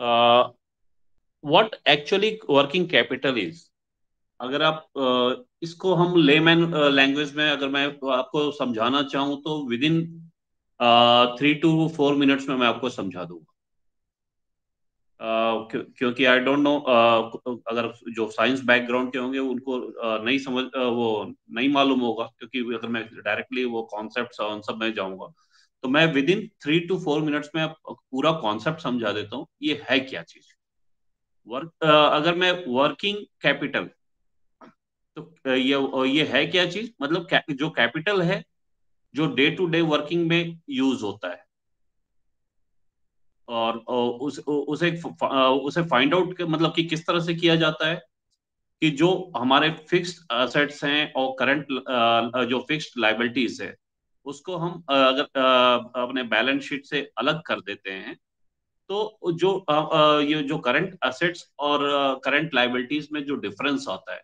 Uh, what actually working capital is? अगर आप uh, इसको हम लेमैन लैंग्वेज uh, में अगर मैं आपको समझाना चाहूँ तो within three to four minutes में मैं आपको समझा दूँगा Uh, क्योंकि आई डोंट नो अगर जो साइंस बैकग्राउंड के होंगे उनको uh, नहीं समझ uh, वो नहीं मालूम होगा क्योंकि अगर मैं डायरेक्टली वो कॉन्सेप्ट उन सब में जाऊँगा तो मैं within three to four minutes में पूरा कॉन्सेप्ट समझा देता हूँ, ये है क्या चीज़? वर्क अगर मैं वर्किंग कैपिटल तो ये ये है क्या चीज़? मतलब जो कैपिटल है, जो डे टू डे वर्किंग में यूज़ होता है। और उस उसे उसे फाइंड आउट मतलब कि किस तरह से किया जाता है, कि जो हमारे फिक्स्ड असेट्स हैं और करंट जो फिक्स्ड लाइबिलिटीज है उसको हम अगर अपने बैलेंस शीट से अलग कर देते हैं तो जो ये जो करंट असेट्स और करंट लाइबिलिटीज में जो डिफरेंस आता है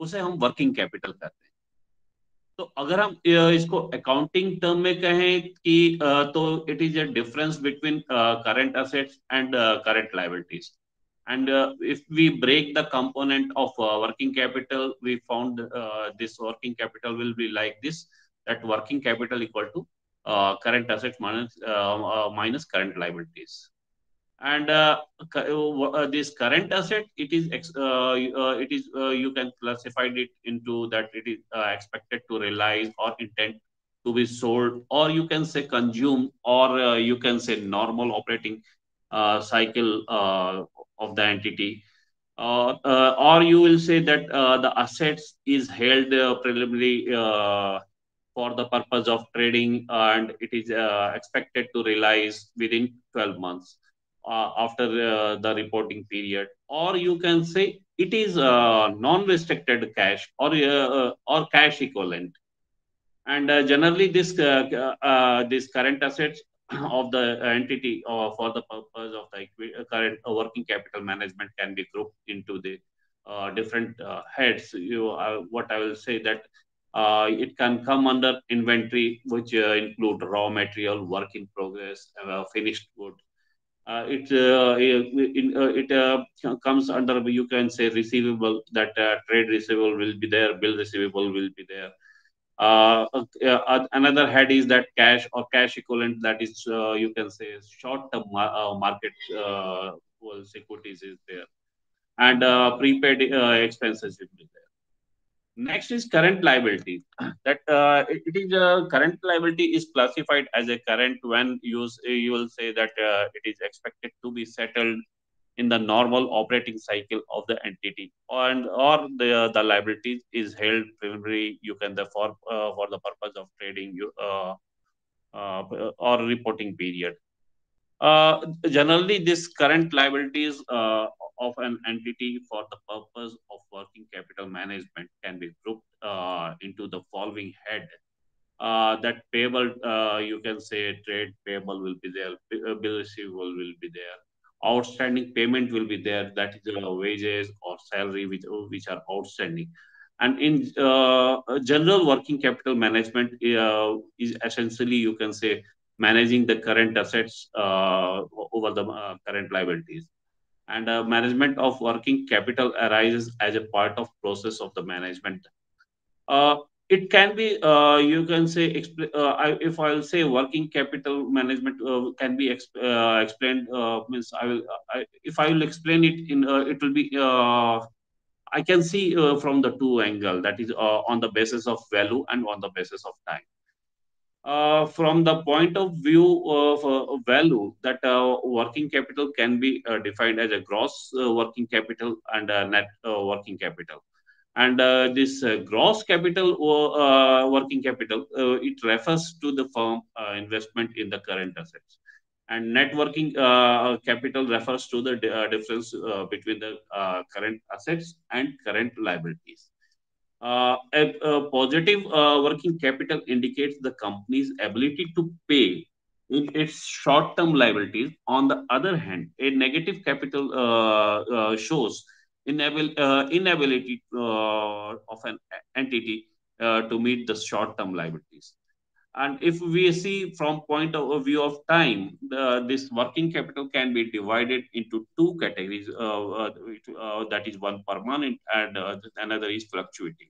उसे हम वर्किंग कैपिटल कहते हैं। तो अगर हम इसको अकाउंटिंग टर्म में कहें कि तो it is a difference between current assets and current liabilities we break the component of uh, working capital we found uh, this working capital will be like this. That working capital equal to current assets minus minus current liabilities. And uh, uh, this current asset it is uh, it is you can classify it into that it is expected to realize or intent to be sold or you can say consume or you can say normal operating cycle of the entity. Uh, uh, or you will say that uh, the assets is held preliminary for the purpose of trading and it is expected to realize within 12 months uh, after uh, the reporting period or you can say it is uh, non-restricted cash or or cash equivalent and generally this this current assets of the entity uh, for the purpose of the current uh, working capital management can be grouped into the uh, different heads. You, what I will say that it can come under inventory, which include raw material, work in progress, finished good, uh, it uh, in, uh, it comes under you can say receivable that trade receivable will be there bill receivable will be there. Uh, uh, another head is that cash or cash equivalent that is uh, you can say short term market securities is there. And prepaid expenses will be there Next is current liability. That uh, it, is a current liability is classified as a current when use you will say that uh, it is expected to be settled in the normal operating cycle of the entity, and or the the liability is held preliminary. You can therefore uh, for the purpose of trading you uh, uh, or reporting period. Uh, generally, this current liabilities of an entity for the purpose of working capital management can be grouped uh, into the following head. Uh, that payable, uh, you can say trade payable will be there, uh, bill receivable will be there, outstanding payment will be there, that is uh, wages or salary which, which are outstanding. And in uh, general working capital management is essentially, you can say, managing the current assets over the current liabilities and uh, management of working capital arises as a part of process of the management. Uh, it can be uh, you can say uh, I, if i'll say working capital management uh, can be exp- explained means i will I, if i will explain it in it will be i can see from the two angle that is on the basis of value and on the basis of time uh, from the point of view of uh, value, that uh, working capital can be uh, defined as a gross uh, working capital and net uh, working capital. And uh, this uh, gross capital working capital, it refers to the firm investment in the current assets. And net working capital refers to the difference between the current assets and current liabilities. Uh, a, a, positive uh, working capital indicates the company's ability to pay in its short-term liabilities. On the other hand, a negative capital uh, uh shows inabil- uh, inability uh, of an entity to meet the short-term liabilities. And if we see from point of view of time, uh, this working capital can be divided into two categories. Uh, uh, uh that is one permanent and uh, another is fluctuating.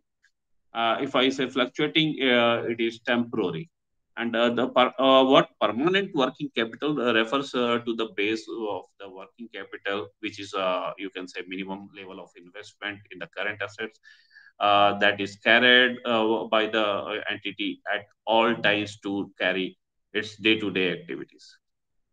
Uh, if I say fluctuating, it is temporary. And the per, what permanent working capital refers to the base of the working capital, which is you can say minimum level of investment in the current assets uh, that is carried uh, by the entity at all times to carry its day-to-day activities.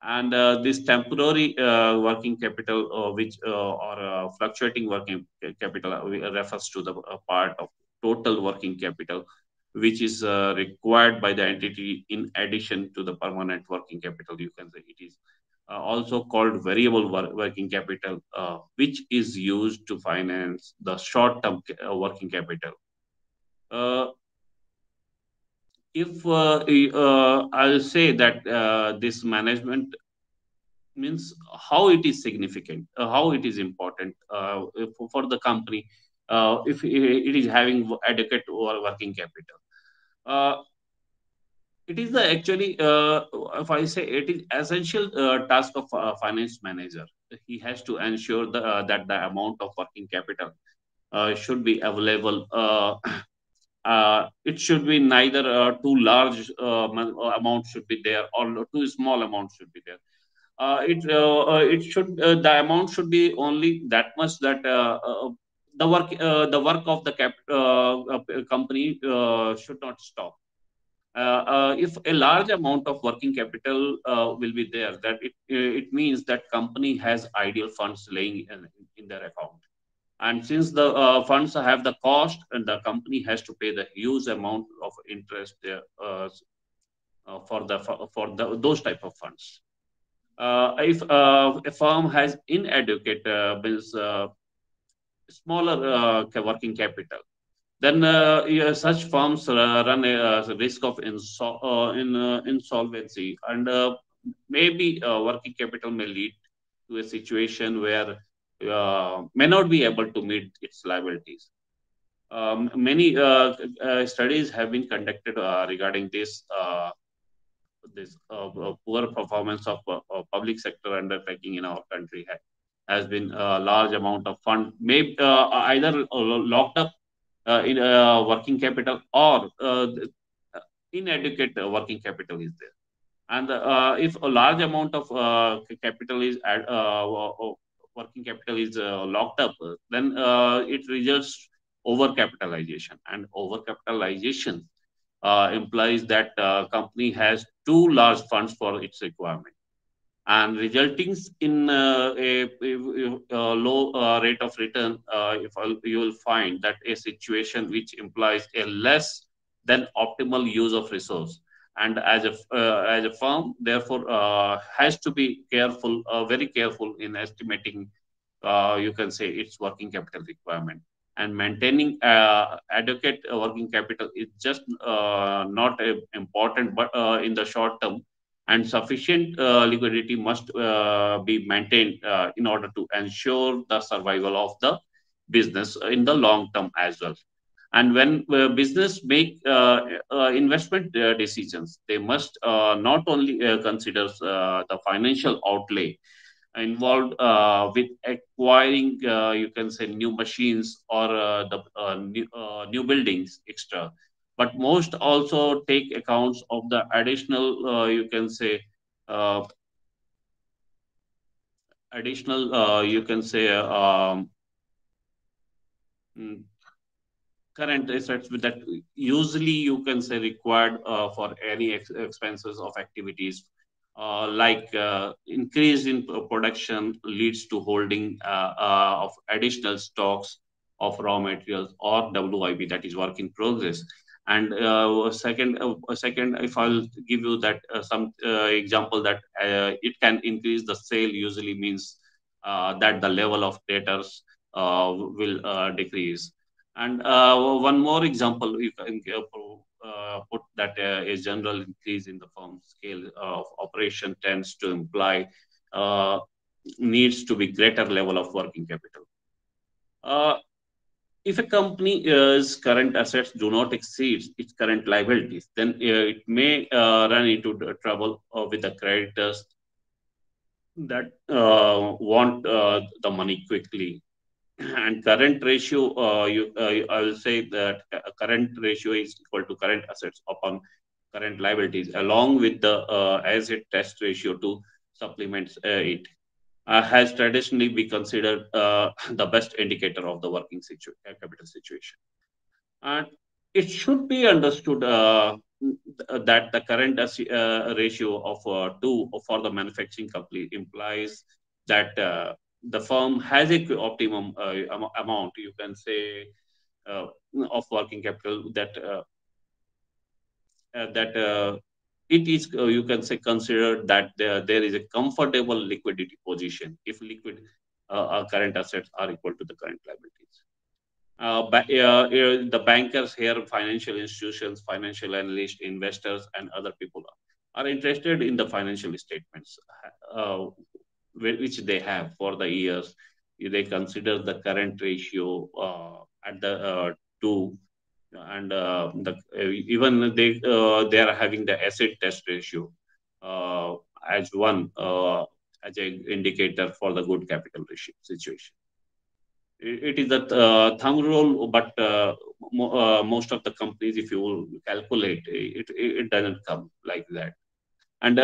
And uh, this temporary working capital, which or fluctuating working capital, refers to the part of total working capital which is uh, required by the entity in addition to the permanent working capital. You can say it is uh, also called variable work, working capital, uh, which is used to finance the short-term uh, working capital. Uh, if uh, uh, I'll say that this management means how it is significant, how it is important for, the company, if it is having adequate working capital it is the actually uh, if i say it is essential uh, task of a finance manager. He has to ensure the, uh, that the amount of working capital uh, should be available uh, uh, it should be neither too large amount should be there or too small amount should be there. It it should the amount should be only that much that the work the work of the cap, company should not stop. uh, uh, if a large amount of working capital uh, will be there, that it, it means that company has ideal funds laying in, in their account. And since the uh, funds have the cost and the company has to pay the huge amount of interest there, uh, uh, for the for, for the, those type of funds. if a firm has inadequate means smaller working capital, then uh, yeah, such firms uh, run a, a, risk of insol uh, in, insolvency and maybe working capital may lead to a situation where may not be able to meet its liabilities. Um, many uh, uh, studies have been conducted uh, regarding this this poor performance of public sector undertaking in our country has been a large amount of fund maybe either locked up uh, in uh, working capital or uh, inadequate working capital is there. And if a large amount of capital is working capital is locked up, then it results overcapitalization. And overcapitalization uh, implies that uh, company has too large funds for its requirement and resulting in uh, a, a, a, low uh, rate of return, uh, if you will find that a situation which implies a less than optimal use of resource. And as a, uh, as a firm, therefore, uh, has to be careful, uh, very careful in estimating, you can say, its working capital requirement. And maintaining adequate working capital is just not a, important, but in the short term, and sufficient uh, liquidity must uh, be maintained uh, in order to ensure the survival of the business in the long term as well. And when uh, business make uh, uh, investment decisions they must not only consider the financial outlay involved with acquiring you can say new machines or the new, new buildings extra but most also take accounts of the additional, uh, you can say, uh, additional, uh, you can say, um, mm, current assets that usually you can say required uh, for any ex expenses of activities uh, like uh, increase in production leads to holding of additional stocks of raw materials or WIP that is work in progress and uh, second uh, second if i'll give you that uh, some uh, example that uh, it can increase the sale usually means uh, that the level of debtors will decrease. And one more example you can put that a general increase in the firm scale of operation tends to imply needs to be greater level of working capital if a company's current assets do not exceed its current liabilities, then uh, it may uh, run into trouble uh, with the creditors that want the money quickly. And current ratio, uh, you, uh, I will say that current ratio is equal to current assets upon current liabilities, along with the uh, acid test ratio to supplement it, Uh, has traditionally been considered uh, the best indicator of the working situ uh, capital situation. And it should be understood that the current ratio of two for the manufacturing company implies that the firm has a optimum uh, amount, you can say, uh, of working capital that uh, that it is you can say considered that there, there is a comfortable liquidity position if liquid current assets are equal to the current liabilities. Uh, uh, the bankers here, financial institutions, financial analysts, investors, and other people are interested in the financial statements. Uh, which they have for the years. They consider the current ratio uh, at the uh, two, and uh, the, even they they are having the acid test ratio as one as an indicator for the good capital ratio situation it is a uh, thumb rule, but uh, mo uh, most of the companies, if you calculate, it, it, it doesn't come like that. And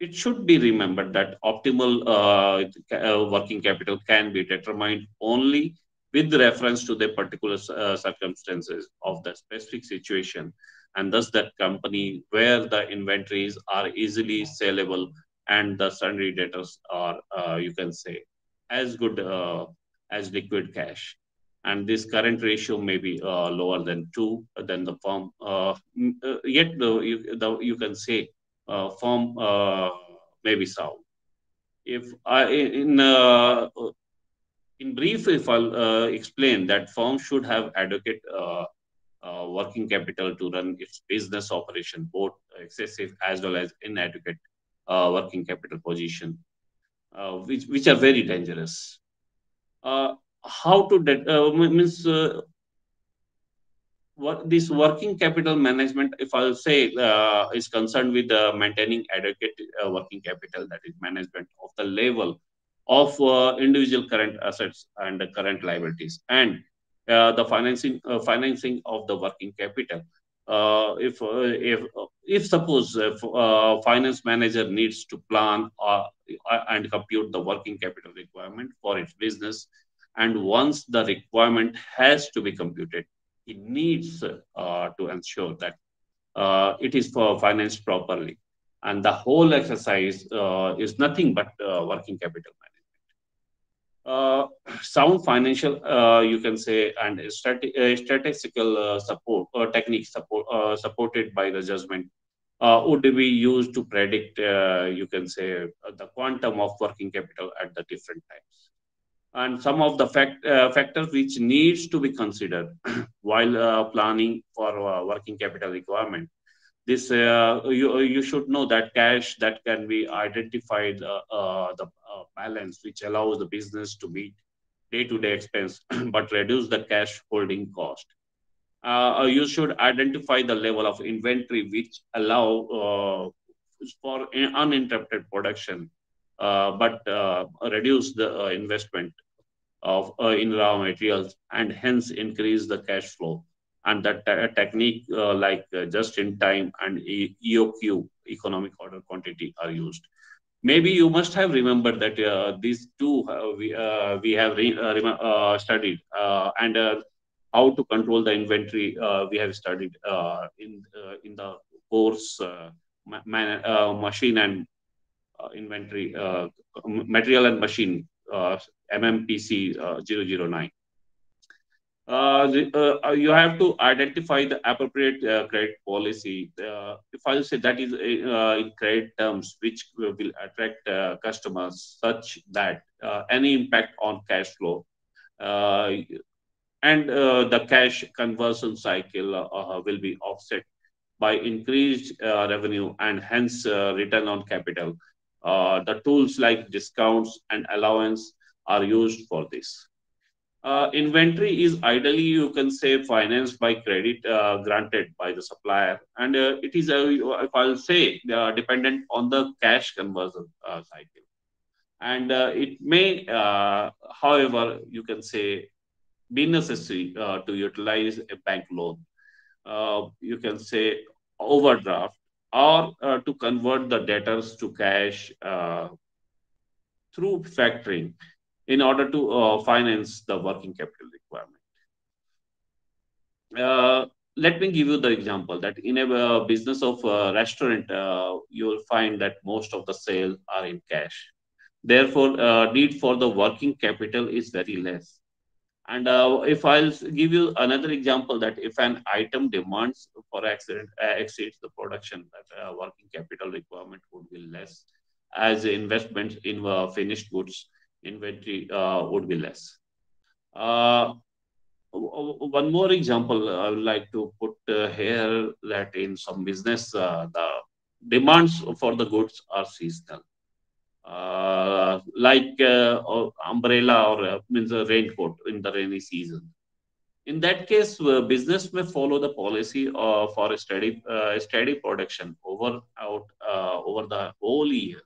it should be remembered that optimal uh, uh, working capital can be determined only with reference to the particular uh, circumstances of the specific situation and thus that company where the inventories are easily sellable and the sundry debtors are uh, you can say as good uh, as liquid cash and this current ratio may be uh, lower than 2 than the firm yet you, the, you can say uh, uh, may be sound. If I in uh, in brief, if I'll uh, explain that firms should have adequate uh, uh, working capital to run its business operation, both excessive as well as inadequate working capital position, which which are very dangerous. how to means what this working capital management, if I'll say, uh, is concerned with uh, maintaining adequate uh, working capital, that is management of the level of uh, individual current assets and current liabilities, and uh, the financing uh, financing of the working capital. if if if suppose if, finance manager needs to plan and compute the working capital requirement for its business, and once the requirement has to be computed, it needs uh, to ensure that uh, it is for financed properly. And the whole exercise uh, is nothing but working capital management. Sound financial, uh, you can say, and statistical support or technique support, supported by the judgment uh, would be used to predict, uh, you can say, uh, the quantum of working capital at the different times and some of the fact, uh, factors which needs to be considered while uh, planning for uh, working capital requirement. This uh, you you should know that cash that can be identified uh, uh, the balance which allows the business to meet day-to-day expense but reduce the cash holding cost. you should identify the level of inventory which allow for uninterrupted production uh, but uh, reduce the uh, investment of in raw materials and hence increase the cash flow. And that uh, technique uh, like uh, just in time and EOQ, economic order quantity, are used maybe you must have remembered that uh, these two uh, we, uh, we have studied and how to control the inventory we have studied in in the course man, machine and uh, inventory, uh, material and machine, uh, MMPC 009. Uh, uh, uh, you have to identify the appropriate uh, credit policy. Uh, if I say that is uh, in credit terms, which will attract customers such that any impact on cash flow and the cash conversion cycle will be offset by increased revenue and hence return on capital uh, the tools like discounts and allowance are used for this. Uh, inventory is ideally, you can say, financed by credit uh, granted by the supplier, and uh, it is, uh, if I'll say, uh, dependent on the cash conversion uh, cycle. And it may, however, you can say, be necessary to utilize a bank loan. You can say overdraft or to convert the debtors to cash through factoring in order to uh, finance the working capital requirement. Uh, let me give you the example that in a uh, business of a restaurant, uh, you will find that most of the sales are in cash. Therefore, uh, need for the working capital is very less. And uh, if I'll give you another example that if an item demands for accident uh, exceeds the production, that uh, working capital requirement would be less, as investments in uh, finished goods inventory uh, would be less. Uh, one more example I would like to put uh, here that in some business the demands for the goods are seasonal uh, like uh, umbrella or uh, means a raincoat in the rainy season. In that case, business may follow the policy for a steady, steady production over out over the whole year,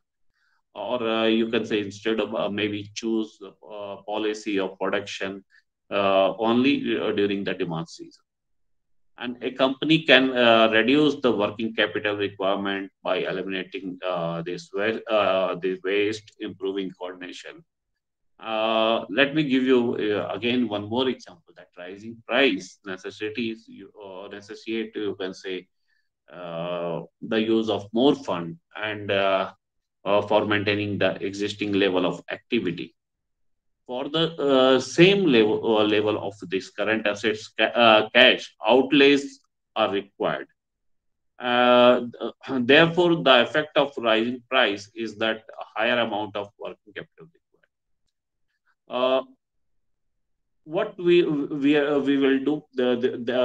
or uh, you can say instead of uh, maybe choose uh, policy of production only during the demand season. And a company can uh, reduce the working capital requirement by eliminating uh, this, uh, this waste, improving coordination let me give you again one more example that rising price necessitates you necessitate you can say the use of more fund and uh, for maintaining the existing level of activity. For the uh, same level, uh, level of this current assets, ca- uh, cash outlays are required. Uh, therefore, the effect of rising price is that a higher amount of working capital required. Uh, what we we we will do the the, the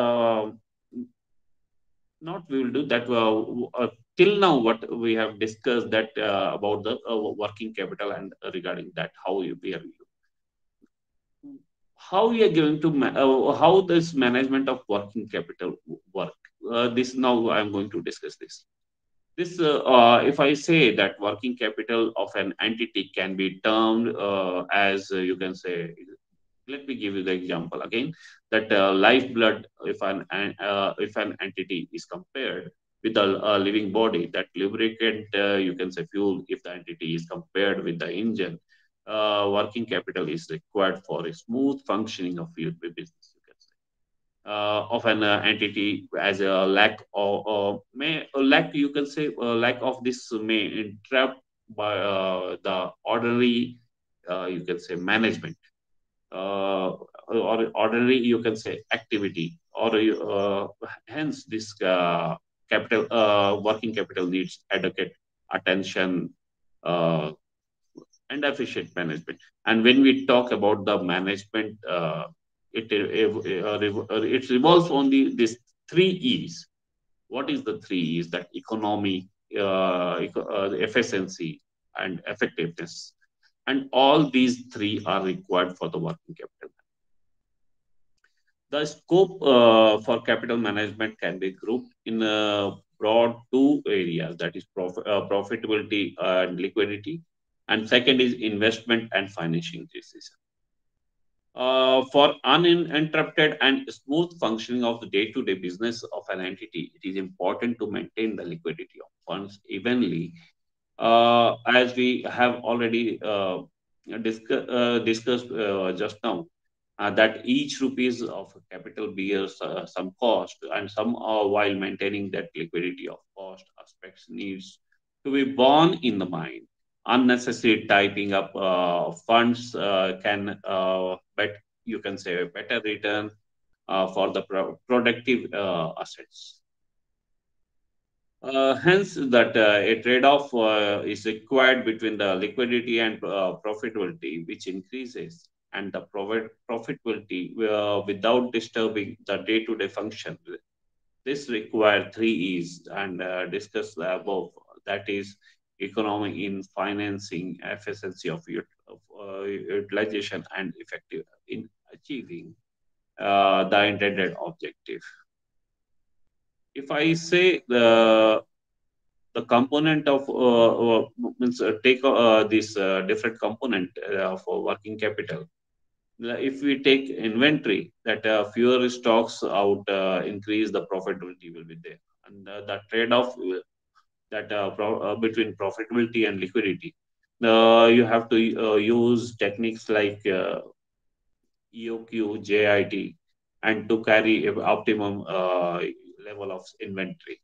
not we will do that uh, till now what we have discussed that uh, about the uh, working capital and regarding that how you are how we are going to uh, how this management of working capital work? Uh, this now i am going to discuss this. This uh, uh, if i say that working capital of an entity can be termed as you can say let me give you the example again that lifeblood if an if an entity is compared with a, a living body that lubricant uh, you can say fuel if the entity is compared with the engine uh, working capital is required for a smooth functioning of your business you can say. Uh, of an uh, entity as a lack or, or may lack you can say uh, lack of this may interrupt by uh, the ordinary uh, you can say management uh, or ordinary you can say activity or uh, hence this uh, capital uh, working capital needs adequate attention uh, and efficient management. And when we talk about the management uh, it uh, uh, it revolves on the these three e's. What is the three e's? That economy uh, efficiency and effectiveness. And all these three are required for the working capital The scope uh, for capital management can be grouped in uh, broad two areas. That is prof- uh, profitability and liquidity, and second is investment and financing decision. Uh, for uninterrupted and smooth functioning of the day-to-day business of an entity, it is important to maintain the liquidity of funds evenly. Uh, as we have already uh, discuss, discussed just now, uh, that each rupees of capital bears uh, some cost, and some uh, while maintaining that liquidity of cost aspects needs to be borne in the mind. Unnecessary typing up uh, funds uh, can uh, bet you can say a better return for the pro- productive assets. Hence, that a trade-off is required between the liquidity and profitability, which increases, and the profit profitability uh, without disturbing the day-to-day function. This requires three E's and uh, discuss the above. That is, economy in financing, efficiency of, uh, utilization, and effective in achieving uh, the intended objective. If I say the the component of uh, uh means uh, take uh, this different component of working capital. If we take inventory, that uh, fewer stocks out uh, increase the profitability will be there, and uh, the trade-off that pro between profitability and liquidity. you have to use techniques like EOQ, JIT, and to carry optimum level of inventory.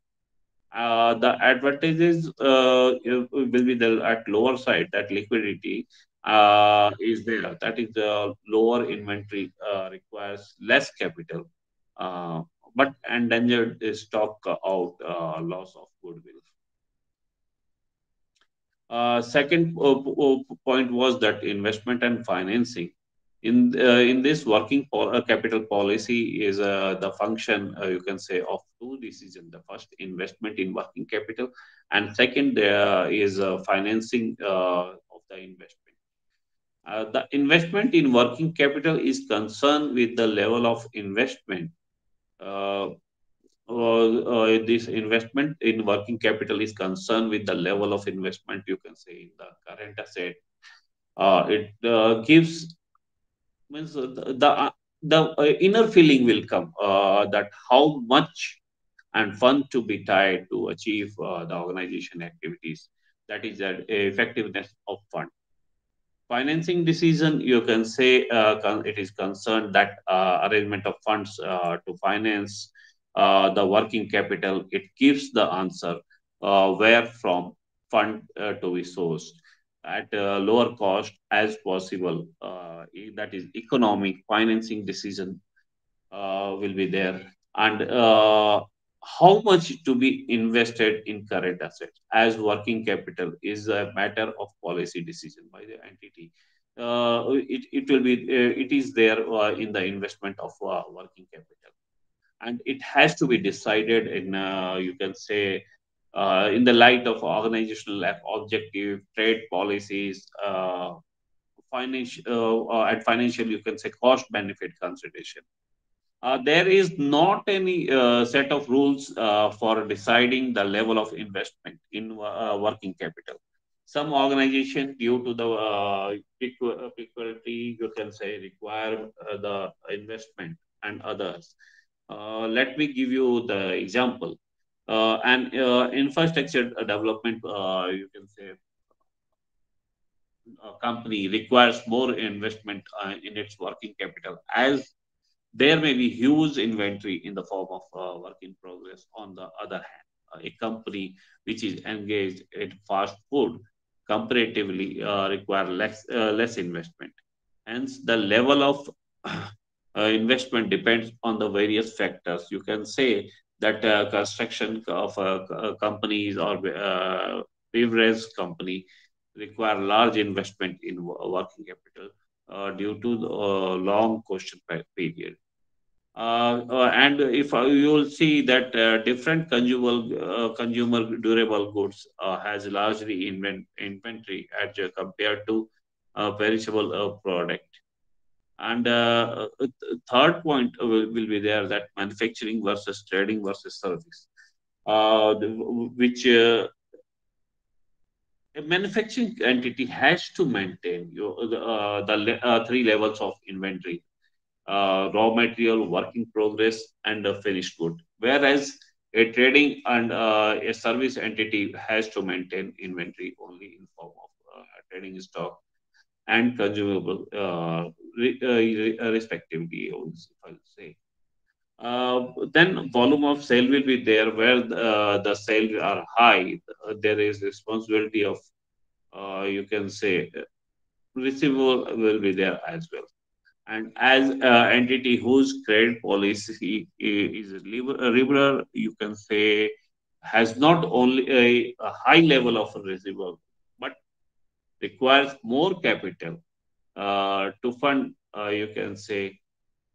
Uh, the advantages uh, will be there at lower side that liquidity uh, is there. That is the lower inventory uh, requires less capital, uh, but endangered stock out loss of goodwill. second point was that investment and financing in uh, in this working uh, capital policy is uh, the function uh, you can say of two decisions the first investment in working capital and second is financing of the investment the investment in working capital is concerned with the level of investment. Uh, uh, this investment in working capital is concerned with the level of investment you can say in the current asset. Uh, it gives means the the, uh, the uh, inner feeling will come uh, that how much and fun to be tied to achieve the organization activities. That is the effectiveness of fund financing decision, you can say uh, it is concerned that uh, arrangement of funds uh, to finance the working capital, it gives the answer where from fund to be sourced at lower cost as possible. Uh, that is economic financing decision uh, will be there. And uh, how much to be invested in current assets as working capital is a matter of policy decision by the entity. Uh, it, it will be, uh, it is there uh, in the investment of working capital. And it has to be decided in, you can say, uh, in the light of organizational objective, trade policies, uh, financial, uh, at financial, you can say cost benefit consideration. Uh, there is not any uh, set of rules uh, for deciding the level of investment in working capital. Some organization, due to the equality, you can say, require the investment and others. let me give you the example uh, and uh, infrastructure development, uh, you can say, company requires more investment uh, in its working capital as there may be huge inventory in the form of uh, work in progress. On the other hand, uh, a company which is engaged in fast food comparatively require less, less investment. Hence, the level of investment depends on the various factors. You can say that uh, construction of uh, companies or uh, beverage company require large investment in working capital uh, due to the uh, long gestation period. Uh, and if you will see that different consumer consumer durable goods has largely invent, inventory as compared to perishable product. And uh, third point will, will, be there that manufacturing versus trading versus service, uh, which uh, a manufacturing entity has to maintain uh, the uh, three levels of inventory uh, raw material, work in progress, and a finished good. Whereas a trading and uh, a service entity has to maintain inventory only in form of uh, trading stock and consumable uh, uh, uh respectively, if I'll say. Uh, then volume of sale will be there where uh, the sales are high. There is responsibility of, you can say, receivable will be there as well. And as an entity whose credit policy is liberal, you can say, has not only a, a high level of receivable, but requires more capital uh, to fund, uh, you can say,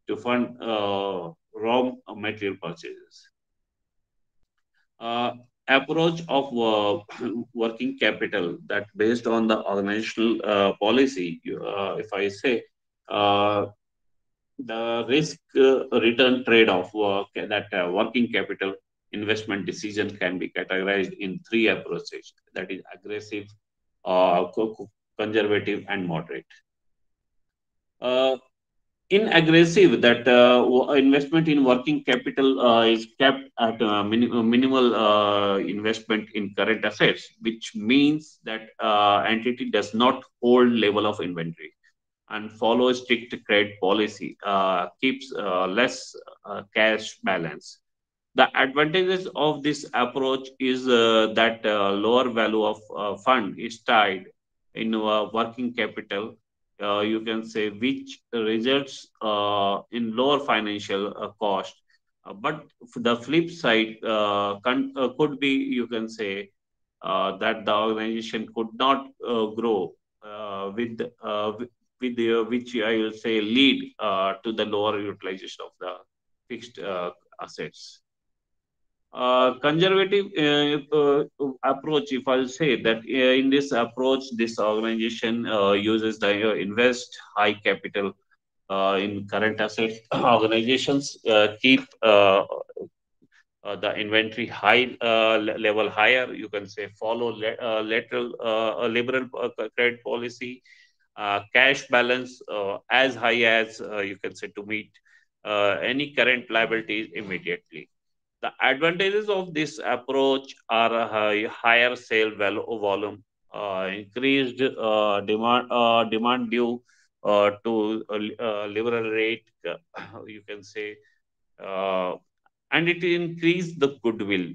to fund uh, raw material purchases. Uh, approach of uh, working capital that based on the organizational uh, policy, if I say, the risk uh, return trade-off work that uh, working capital investment decision can be categorized in three approaches. That is aggressive uh, conservative and moderate. Uh, in aggressive that uh, investment in working capital uh, is kept at a min- minimal uh, investment in current assets which means that uh, entity does not hold level of inventory and follow strict credit policy uh, keeps uh, less cash balance. The advantages of this approach is that lower value of fund is tied in working capital. Uh, you can say which results uh, in lower financial uh, cost. Uh, but the flip side uh, uh, could be you can say that the organization could not grow with with the, which I will say lead uh, to the lower utilization of the fixed uh, assets uh, conservative uh, uh, approach, if I'll say that uh, in this approach, this organization uh, uses the uh, invest high capital in current assets. Organizations keep the inventory high level higher. You can say follow le- lateral liberal credit policy. Cash balance as high as you can say to meet any current liabilities immediately the advantages of this approach are higher sale volume, uh, increased uh, demand uh, demand due uh, to uh, liberal rate, you can say, uh, and it increased the goodwill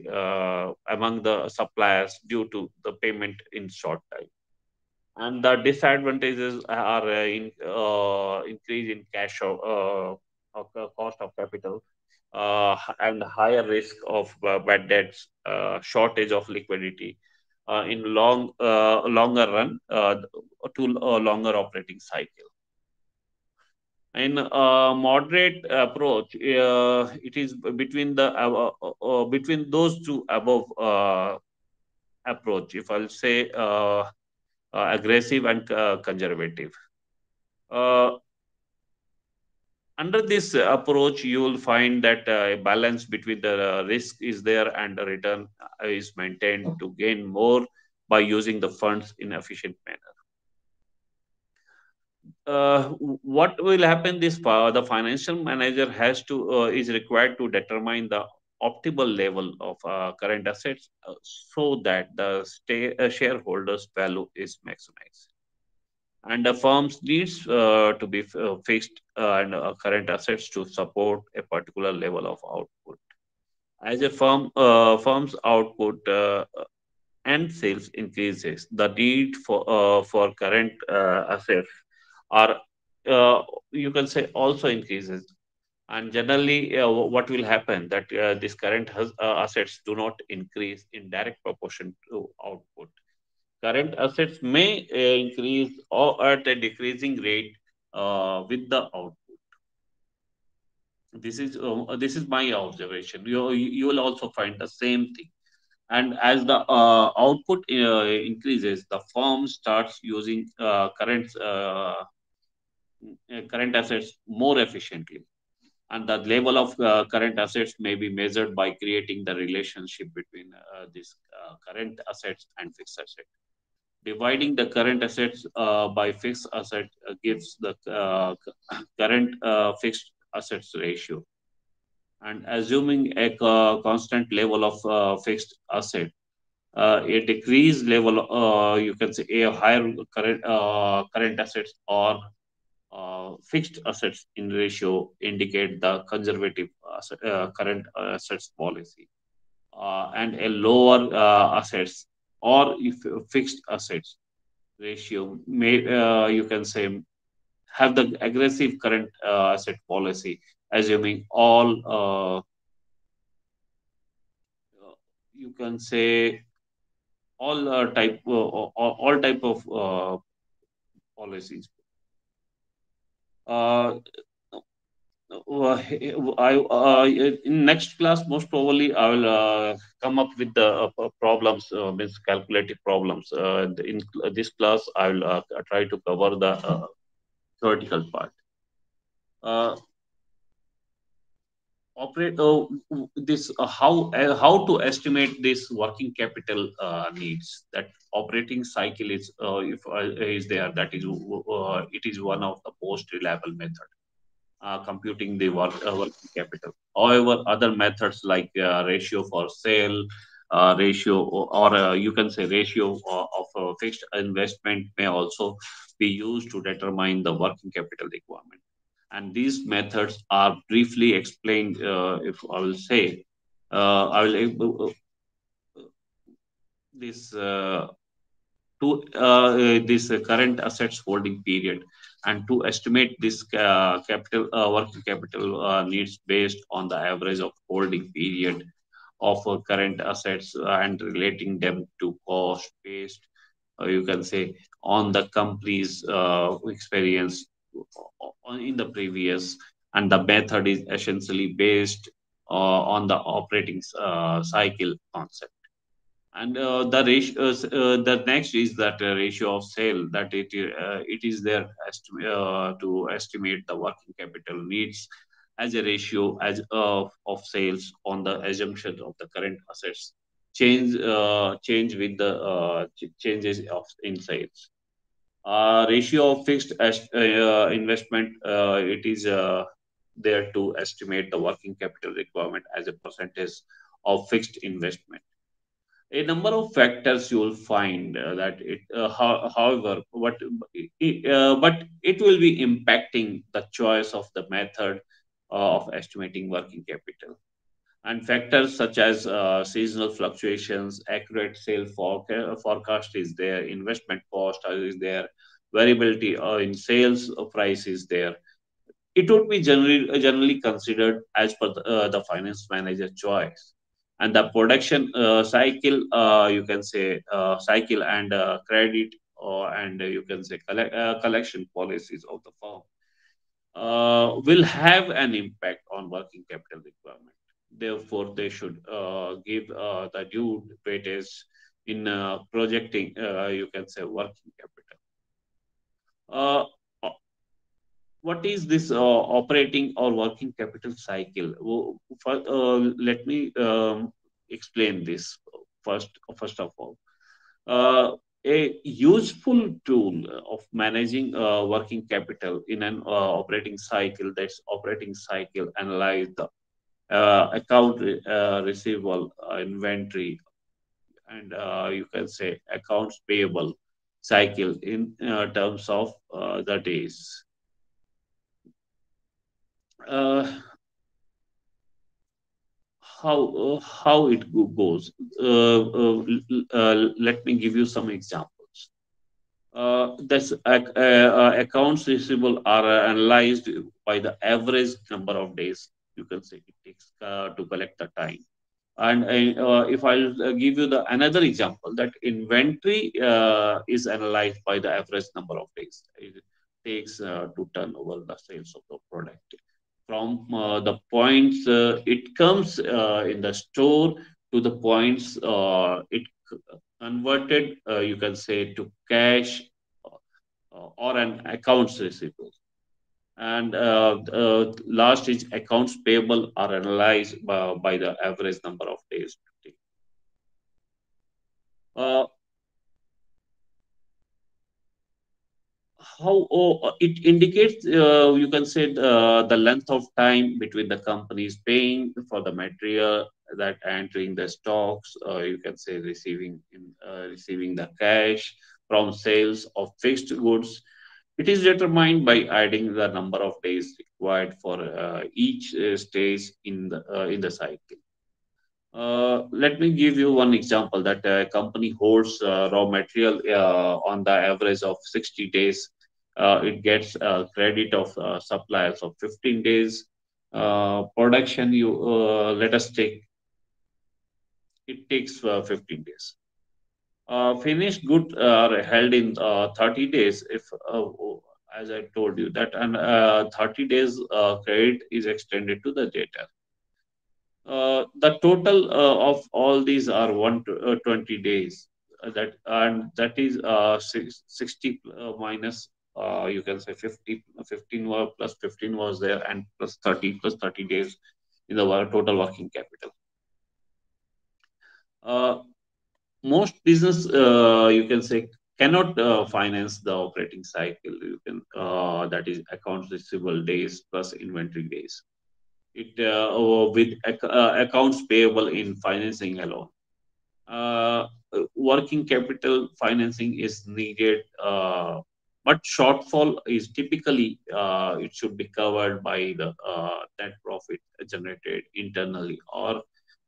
among the suppliers due to the payment in short time. And the disadvantages are uh, in uh, increase in cash of, uh, cost of capital uh, and higher risk of uh, bad debts, uh, shortage of liquidity in long longer run to a longer operating cycle. In a moderate approach, it is between the between those two above approach. If I'll say aggressive and conservative. Uh, under this approach, you will find that uh, a balance between the risk is there and the return uh, is maintained to gain more by using the funds in efficient manner. Uh, what will happen this uh, the financial manager has to uh, is required to determine the optimal level of uh, current assets so that the stay, shareholders value is maximized and the firms needs uh, to be uh, fixed uh, and uh, current assets to support a particular level of output. As a firm, uh, firm's output uh, and sales increases, the need for for current assets are you can say also increases. And generally, what will happen that these current assets do not increase in direct proportion to output current assets may uh, increase or at a decreasing rate uh, with the output. This is uh, this is my observation. You you will also find the same thing. And as the uh, output uh, increases, the firm starts using uh, current current assets more efficiently and the level of uh, current assets may be measured by creating the relationship between uh, uh, current assets and fixed assets dividing the current assets uh, by fixed asset uh, gives the uh, current fixed assets ratio. And assuming a constant level of fixed asset, a decreased level, you can say a higher current current assets or fixed assets in ratio indicate the conservative asset, current assets policy, and a lower assets or if fixed assets ratio may uh, you can say have the aggressive current uh, asset policy assuming all uh, you can say all uh, type uh, all, all type of uh, I, uh, in next class, most probably I will uh, come up with the uh, problems, uh, means calculative problems. Uh, in this class, I will uh, try to cover the theoretical part. Operate uh, this uh, how uh, how to estimate this working capital uh, needs? That operating cycle is uh, if uh, is there. That is it is one of the most reliable method computing the work, working capital. However other methods like ratio for sale ratio or, or you can say ratio of, fixed investment may also be used to determine the working capital requirement and these methods are briefly explained uh, if i will say uh, i will uh, this uh, to uh, this current assets holding period and to estimate this uh, capital working capital needs based on the average of holding period of current assets and relating them to cost based you can say on the company's uh, experience in the previous and the method is essentially based uh, on the operating uh, cycle concept. And uh, the ratio the next is that ratio of sale that it it is there esti- to estimate the working capital needs as a ratio as of, of sales on the assumption of the current assets. Change uh, change with the uh, ch- changes of in sales ratio of fixed uh, investment uh, it is uh, there to estimate the working capital requirement as a percentage of fixed investment. A number of factors you will find uh, that it uh, how, however what uh, but it will be impacting the choice of the method uh, of estimating working capital. And factors such as uh, seasonal fluctuations accurate sale forecast is there investment cost is there variability uh, in sales price is there. It would be generally generally considered as per the, uh, the finance manager choice. And the production uh, cycle uh, you can say uh, cycle and uh, credit or and uh, you can say collect, uh, collection policies of the firm uh, will have an impact on working capital requirement. Therefore they should uh, give uh, the due weightage in uh, projecting uh, you can say working capital. uh, what is this uh, operating or working capital cycle? For- uh, let me um, explain this first. First of all, uh, a useful tool of managing uh, working capital in an uh, operating cycle. That's operating cycle analyze the uh, account re- uh, receivable, uh, inventory, and uh, you can say accounts payable cycle in uh, terms of uh, the days. Uh, how uh, how it goes. Uh, uh, let me give you some examples. Uh, accounts receivable are analyzed by the average number of days. You can say it takes to collect the time. And uh, if I'll uh, give you the another example, that inventory uh, is analyzed by the average number of days it takes uh, to turn over the sales of the product. From uh, the points uh, it comes in the store to the points it converted, you can say, to cash or an accounts receivable. And uh, uh, last is accounts payable are analyzed by, by the average number of days. Uh, how oh, it indicates, uh, you can say, uh, the length of time between the companies paying for the material that entering the stocks, uh, you can say receiving in, uh, receiving the cash from sales of fixed goods. It is determined by adding the number of days required for uh, each uh, stage in the uh, in the cycle. Uh, let me give you one example that a company holds uh, raw material uh, on the average of 60 days. Uh, it gets a credit of uh, suppliers of 15 days. Uh, production, you uh, let us take it takes uh, 15 days. Uh, finished goods are held in uh, 30 days. If, uh, as I told you, that and uh, 30 days uh, credit is extended to the data. Uh, the total uh, of all these are one to, uh, 20 days. Uh, that and that is uh, six, 60 uh, minus uh, you can say 50 fifteen was plus 15 was there and plus 30 plus 30 days in the total working capital. Most business, uh, you can say, cannot uh, finance the operating cycle. You can uh, that is accounts receivable days plus inventory days. It uh, with ac- uh, accounts payable in financing alone. Uh, working capital financing is needed, but shortfall is typically it should be covered by the net profit generated internally or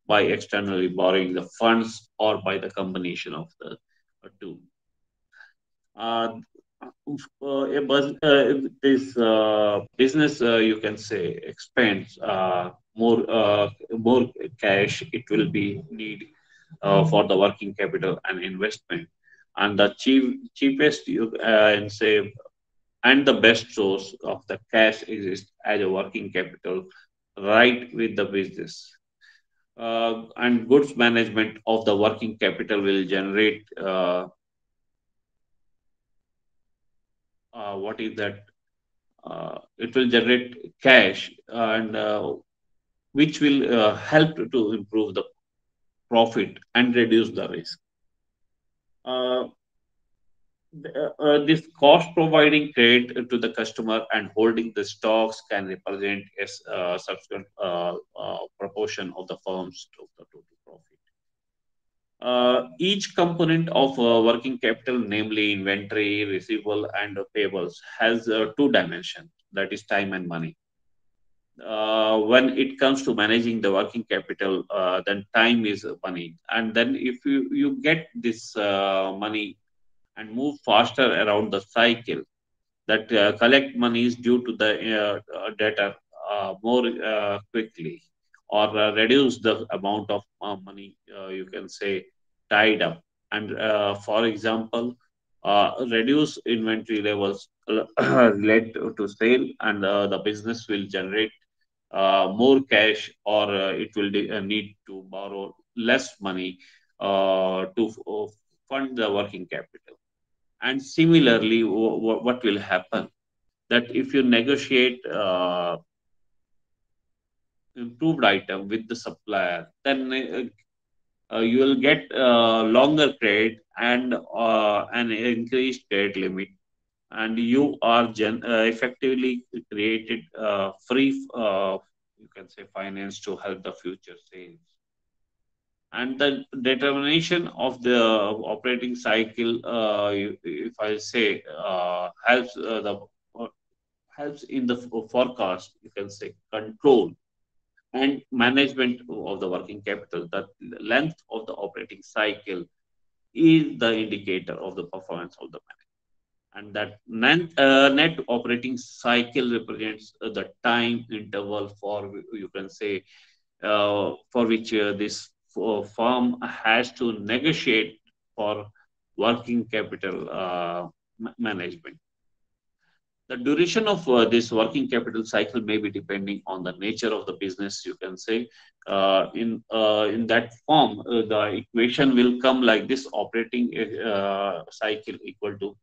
by externally borrowing the funds or by the combination of the two. Uh, uh, uh, this uh, business, uh, you can say, expands uh, more uh, more cash. It will be need for the working capital and investment. And the cheap, cheapest you and say and the best source of the cash exists as a working capital right with the business. Uh, and goods management of the working capital will generate uh, uh, what is that? It will generate cash and which will help to improve the profit and reduce the risk. Uh, uh, this cost providing credit to the customer and holding the stocks can represent a uh, subsequent uh, uh, proportion of the firm's total profit. Uh, each component of working capital, namely inventory, receivable, and payables, has two dimensions that is, time and money. When it comes to managing the working capital, then time is money. And then if you, you get this money and move faster around the cycle, that uh, collect monies due to the uh, uh, debtor uh, more uh, quickly or uh, reduce the amount of money you can say tied up. And for example reduce inventory levels led to sale and the business will generate more cash or it will need to borrow less money to fund the working capital and similarly what will happen that if you negotiate uh, improved item with the supplier, then uh, uh, you will get uh, longer credit and uh, an increased credit limit, and you are uh, effectively created free, you can say, finance to help the future sales. And the determination of the operating cycle, uh, if I say, uh, helps uh, the uh, helps in the forecast, you can say, control and management of the working capital. The length of the operating cycle is the indicator of the performance of the manager. And that net, uh, net operating cycle represents uh, the time interval for, you can say, for which this firm has to negotiate for working capital uh, management. The duration of uh, this working capital cycle may be depending on the nature of the business, you can say. Uh, in uh, in that form, uh, the equation will come like this: operating uh, cycle equal to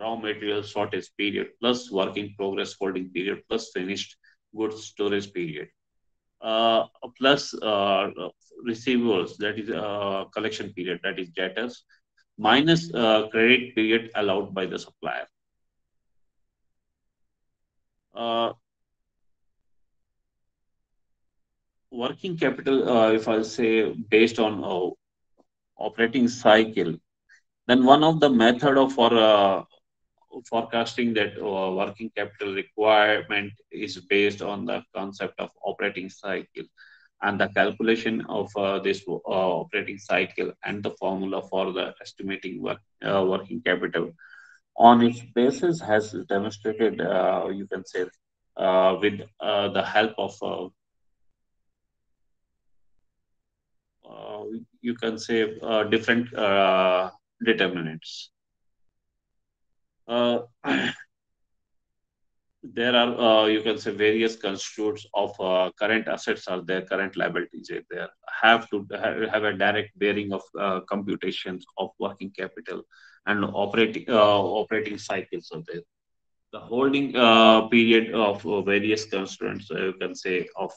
raw material storage period plus working progress holding period plus finished goods storage period plus uh, receivables that is uh, collection period that is debtors minus uh, credit period allowed by the supplier. Uh, working capital, uh, if I say based on uh, operating cycle, then one of the method of for uh, forecasting that uh, working capital requirement is based on the concept of operating cycle and the calculation of uh, this uh, operating cycle and the formula for the estimating work, uh, working capital on its basis has demonstrated, uh, you can say, uh, with the help of, you can say, different determinants. Uh, there are, uh, you can say, various constitutes of uh, current assets are there, current liabilities are there, have to have a direct bearing of uh, computations of working capital and operating uh, operating cycles are there. The holding uh, period of various constraints, uh, you can say, of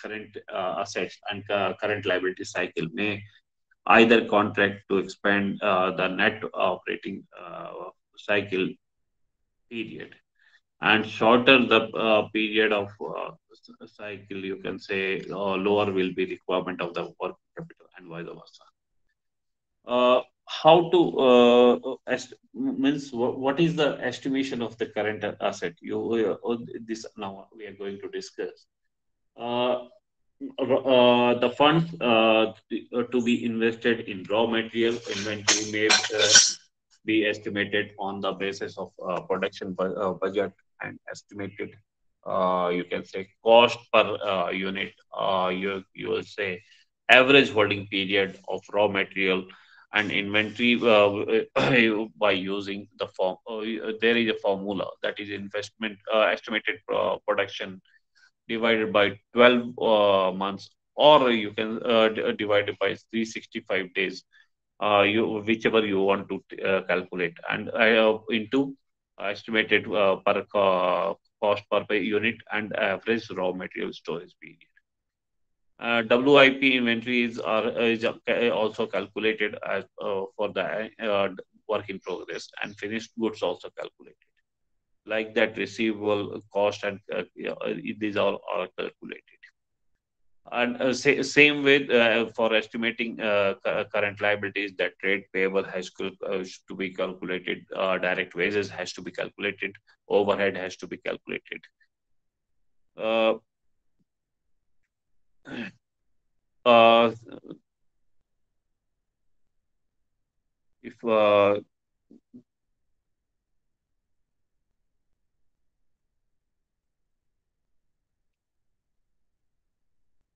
current assets and current liability cycle may either contract to expand the net operating cycle period. And shorter the period of cycle, you can say, lower will be requirement of the working capital and vice versa. How to uh, means what is the estimation of the current asset? You uh, this now we are going to discuss. Uh, uh, the funds uh, to be invested in raw material inventory uh, be estimated on the basis of uh, production bu- uh, budget and estimated uh, you can say cost per uh, unit uh, you you will say average holding period of raw material and inventory uh, by using the form. There is a formula that is investment estimated production divided by 12 uh, months, or you can divide it by 365 days, you whichever you want to calculate, and into estimated per cost per unit and average raw material storage period. Uh, WIP inventories are is also calculated as uh, for the uh, work in progress and finished goods also calculated. Like that, receivable cost and uh, uh, these all are calculated. And uh, sa- same with uh, for estimating uh, current liabilities, that trade payable has to, uh, be calculated, uh, direct wages has to be calculated, overhead has to be calculated. Uh, if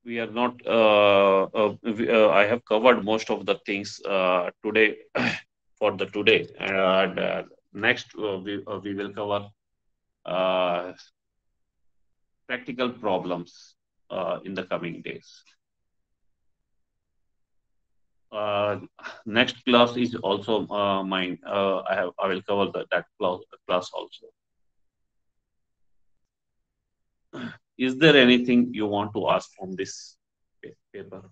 we are not, uh, uh, uh, I have covered most of the things today for the today, and next we we will cover practical problems in the coming days. Uh, next class is also uh, mine. Uh, I have I will cover the, that class, class also. Is there anything you want to ask from this paper?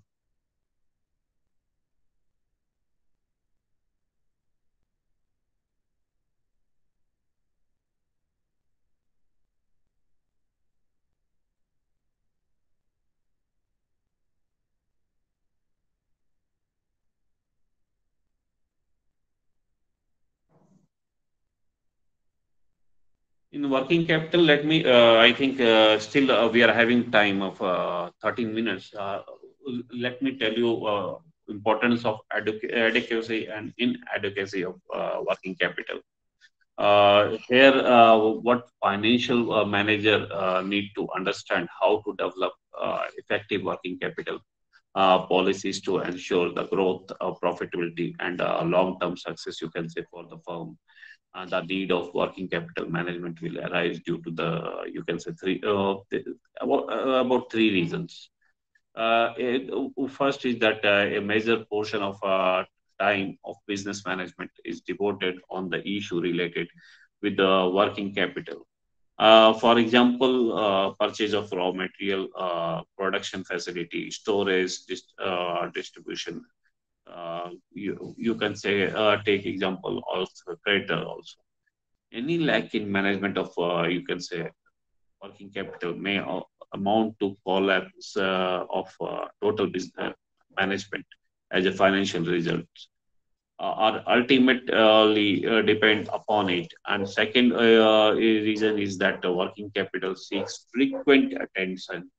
In working capital, let me, uh, I think uh, still uh, we are having time of uh, 13 minutes. Uh, let me tell you uh, importance of adequacy and inadequacy of uh, working capital. Here, what financial manager need to understand how to develop effective working capital policies to ensure the growth, profitability, and long-term success. You can say for the firm uh, the need of working capital management will arise due to the you can say three uh, about, uh, about three reasons uh, it, uh, first is that uh, a major portion of uh, time of business management is devoted on the issue related with the working capital uh, for example, uh, purchase of raw material, uh, production facility, storage, dis- uh, distribution. Uh, you, you can say, uh, take example also creditor also any lack in management of, uh, you can say, working capital may amount to collapse of total business management as a financial result or ultimately uh, depend upon it. And second uh, reason is that the working capital seeks frequent attention,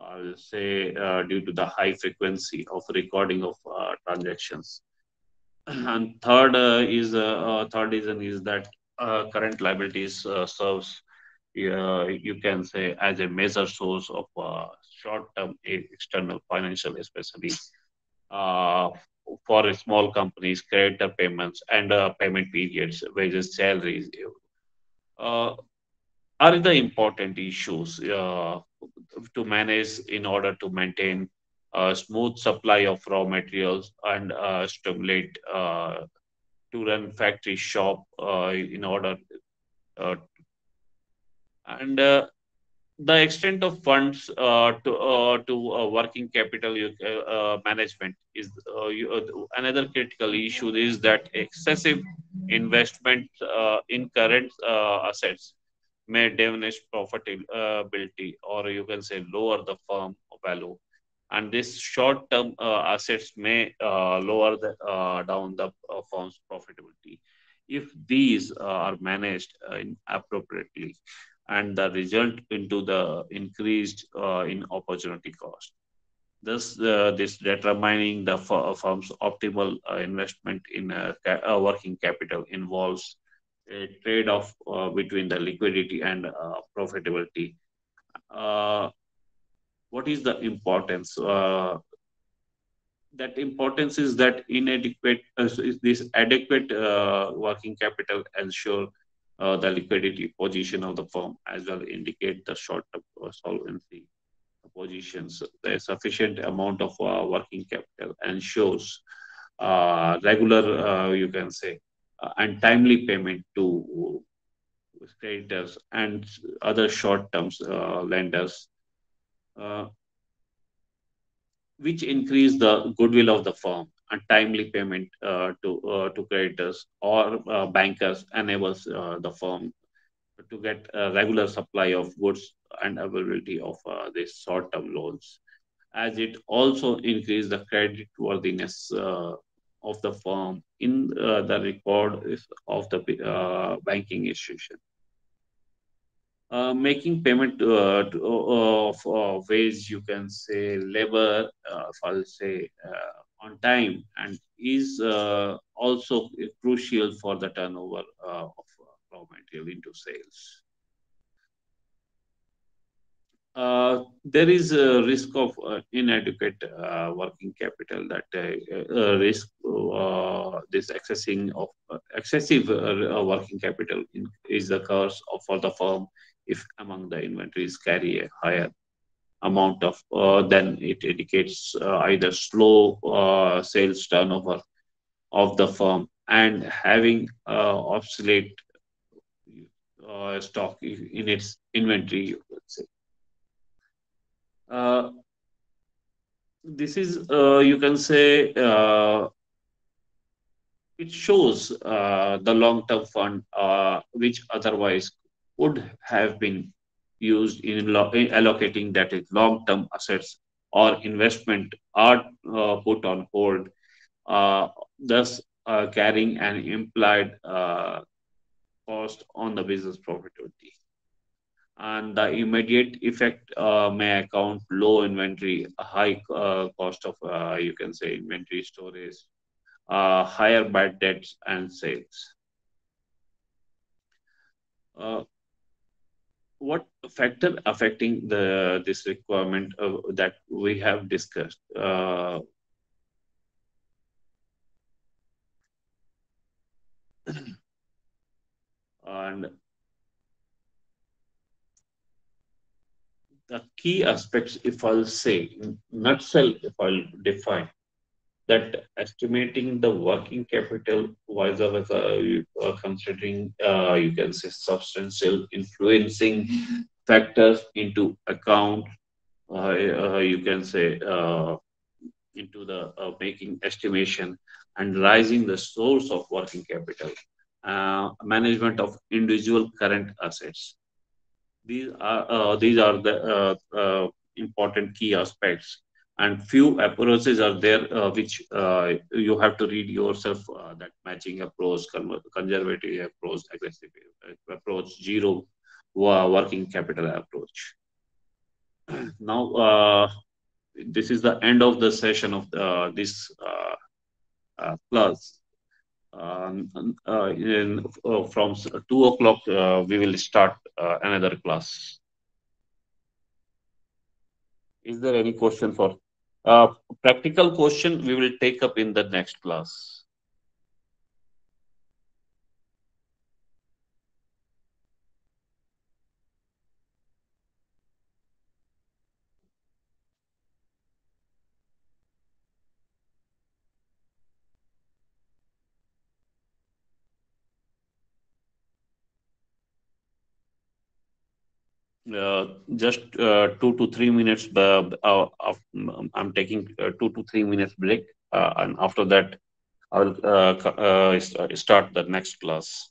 I'll say uh, due to the high frequency of recording of uh, transactions. And third uh, is uh, uh, third reason is that current liabilities serves you can say as a major source of short-term external financial, especially for small companies, creditor payments and payment periods, wages, salaries are the important issues uh, to manage in order to maintain a smooth supply of raw materials and uh, stimulate uh, to run factory shop uh, in order uh, And uh, the extent of funds uh, to to working capital management is you, another critical issue is that excessive investment in current assets may diminish profitability or you can say lower the firm value and this short-term uh, assets may uh, lower the, uh, down the firm's profitability if these are managed appropriately and the result into the increased in opportunity cost. This, uh, this determining the firm's optimal uh, investment in uh, working capital involves a trade-off between the liquidity and profitability what is the importance? Uh, that importance is that inadequate, uh, this adequate uh, working capital ensure uh, the liquidity position of the firm as well indicate the short-term uh, solvency positions. The sufficient amount of uh, working capital ensures regular, you can say, and timely payment to creditors and other short-term lenders uh, which increase the goodwill of the firm and timely payment uh, to uh, to creditors or uh, bankers enables uh, the firm to get a regular supply of goods and availability of uh, these short-term loans, as it also increases the credit worthiness of the firm in the record of the banking institution uh, making payment uh, to, uh, of uh, wage, you can say labor, uh, I'll say uh, on time, and is also crucial for the turnover of raw material into sales. Uh, there is a risk of uh, inadequate uh, working capital that risk this accessing of excessive working capital in, is the cause of, for the firm if among the inventories carry a higher amount of, uh, then it indicates uh, either slow uh, sales turnover of the firm and having uh, obsolete uh, stock in its inventory, you could say. Uh, this is, you can say, it shows the long-term fund, which otherwise would have been used in, in allocating that is long-term assets or investment are uh, put on hold, uh, thus uh, carrying an implied uh, cost on the business profitability. And the immediate effect uh, may account low inventory, high uh, cost of, you can say, inventory storage, higher bad debts and sales. Uh, what factor affecting the this requirement that we have discussed uh, and the key aspects if i'll say nutshell if i'll define that estimating the working capital vice versa, uh, considering, uh, you can say, substantial influencing factors into account, uh, uh you can say, uh, into the uh, making estimation and rising the source of working capital, management of individual current assets. These are, these are the important key aspects. And few approaches are there uh, which uh, you have to read yourself uh, that matching approach conservative approach aggressive approach zero working capital approach. Now uh, this is the end of the session of the, this uh, class Uh, uh, in, uh, from 2 o'clock we will start another class is there any question for uh, practical question we will take up in the next class. Uh, just uh, two to three minutes. Uh, uh I'm taking uh, two to three minutes break, and after that, I'll start the next class.